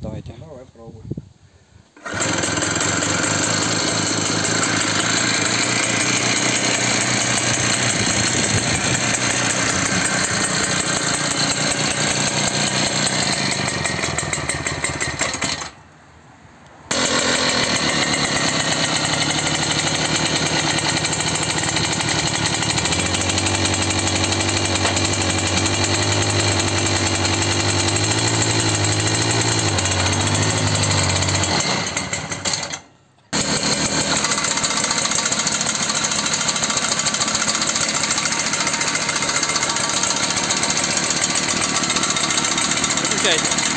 Давайте. Давай пробуй. Okay.